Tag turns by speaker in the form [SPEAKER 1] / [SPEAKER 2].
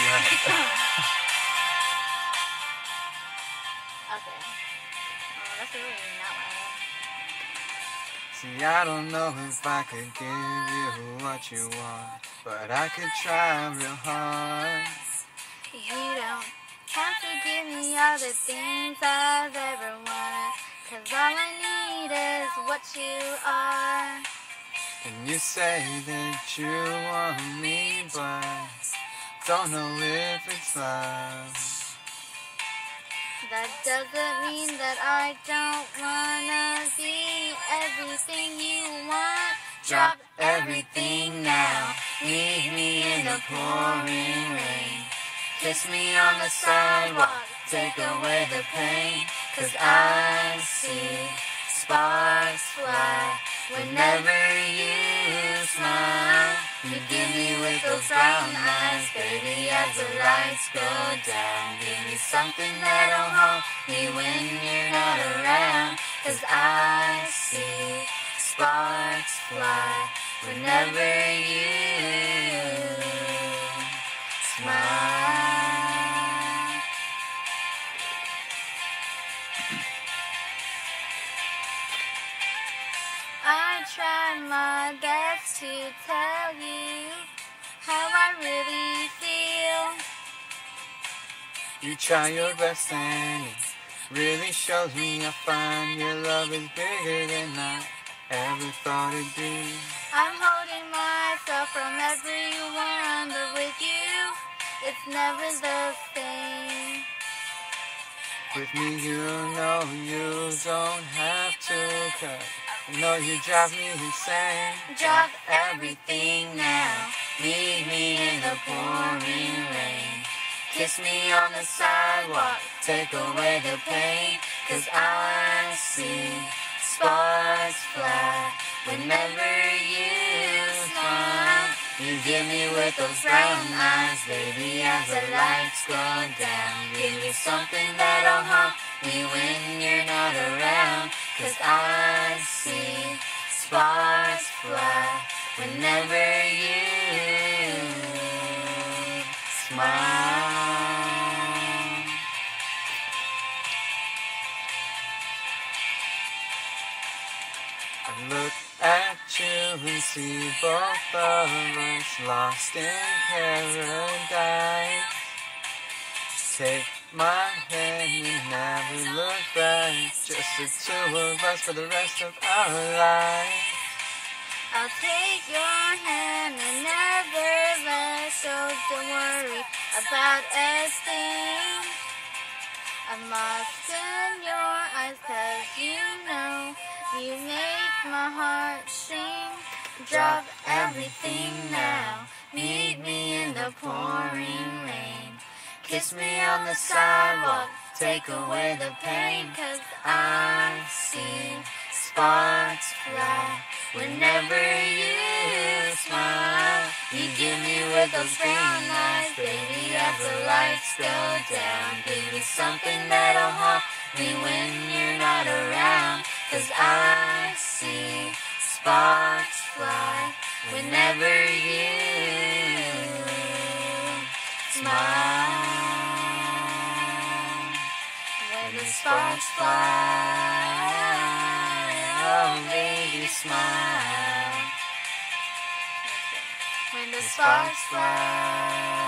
[SPEAKER 1] Okay. Oh, that's really not.
[SPEAKER 2] See, I don't know if I could give you what you want, but I could try real hard.
[SPEAKER 1] You don't have to give me all the things I've ever wanted. Cause all I need is what you are.
[SPEAKER 2] And you say that you want me, but don't know if it's love.
[SPEAKER 1] That doesn't mean that I don't wanna be everything you want.
[SPEAKER 2] Drop everything now. Meet me in the pouring rain. Kiss me on the sidewalk. Take away the pain. Cause I see sparks fly whenever you smile. You give me with those brown eyes, baby, as the lights go down. Give me something that'll haunt me when you're not around. Cause I see sparks fly whenever you smile.
[SPEAKER 1] I try my best to tell you
[SPEAKER 2] You try your best and it really shows me I find your love is bigger than I ever thought it'd be.
[SPEAKER 1] I'm holding myself from everyone, but with you, it's never the same.
[SPEAKER 2] With me, you know you don't have to cut. You know you drive me insane.
[SPEAKER 1] Drop everything now.
[SPEAKER 2] Meet me in the pouring rain. Kiss me on the sidewalk. Take away the pain. Cause I see sparks fly whenever you smile. You give me with those brown eyes, baby, as the lights go down. Give me something that'll haunt me when you're not around. Cause I see sparks fly whenever you smile. I look at you and see both of us lost in paradise. Take my hand and never look back. Just the two of us for the rest of our lives.
[SPEAKER 1] I'll take your hand and never let go. Don't worry about a thing. I'm lost in your eyes cause you know you make my heart sing. Drop everything now. Meet me in the pouring rain.
[SPEAKER 2] Kiss me on the sidewalk, take away the pain, cause I see sparks fly whenever you smile. You give me with those brown eyes, baby, as the lights go down. Give me something that'll haunt me when you're not around, cause I see sparks fly whenever you smile. When the sparks fly, oh baby, smile.
[SPEAKER 1] When the
[SPEAKER 2] sparks fly.